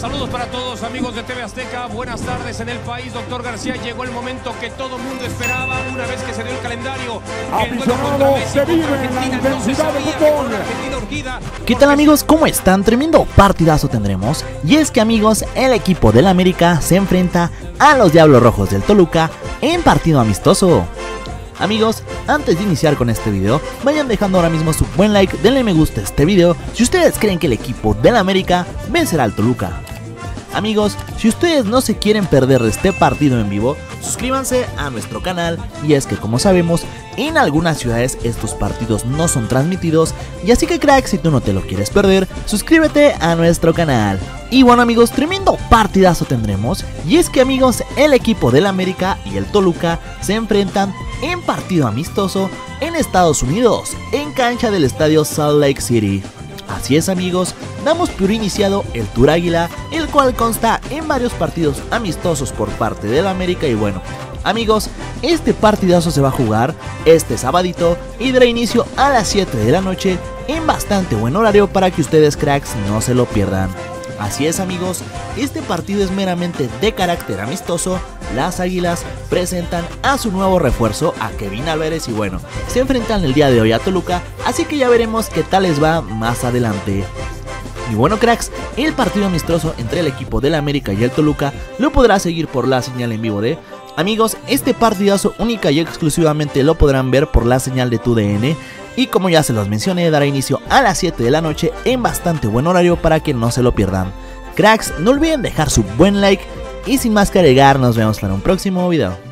Saludos para todos amigos de TV Azteca, buenas tardes en el país, doctor García, llegó el momento que todo el mundo esperaba una vez que se dio el calendario. Aficionado, se vive la intensidad de fútbol. ¿Qué tal amigos? ¿Cómo están? Tremendo partidazo tendremos. Y es que amigos, el equipo del América se enfrenta a los Diablos Rojos del Toluca en partido amistoso. Amigos, antes de iniciar con este video, vayan dejando ahora mismo su buen like, denle me gusta a este video si ustedes creen que el equipo del América vencerá al Toluca. Amigos, si ustedes no se quieren perder este partido en vivo, suscríbanse a nuestro canal y es que como sabemos, en algunas ciudades estos partidos no son transmitidos y así que crack, si tú no te lo quieres perder, suscríbete a nuestro canal. Y bueno amigos, tremendo partidazo tendremos y es que amigos, el equipo del América y el Toluca se enfrentan en partido amistoso en Estados Unidos, en cancha del estadio Salt Lake City. Así es amigos, damos por iniciado el Tour Águila, el cual consta en varios partidos amistosos por parte del América y bueno, amigos, este partidazo se va a jugar este sabadito y dará inicio a las 7 de la noche en bastante buen horario para que ustedes cracks no se lo pierdan. Así es amigos, este partido es meramente de carácter amistoso, las Águilas presentan a su nuevo refuerzo, a Kevin Álvarez y bueno, se enfrentan el día de hoy a Toluca, así que ya veremos qué tal les va más adelante. Y bueno cracks, el partido amistoso entre el equipo del América y el Toluca lo podrá seguir por la señal en vivo de... Amigos, este partidazo única y exclusivamente lo podrán ver por la señal de TUDN y como ya se los mencioné dará inicio a las 7 de la noche en bastante buen horario para que no se lo pierdan. Cracks, no olviden dejar su buen like y sin más que agregar nos vemos para un próximo video.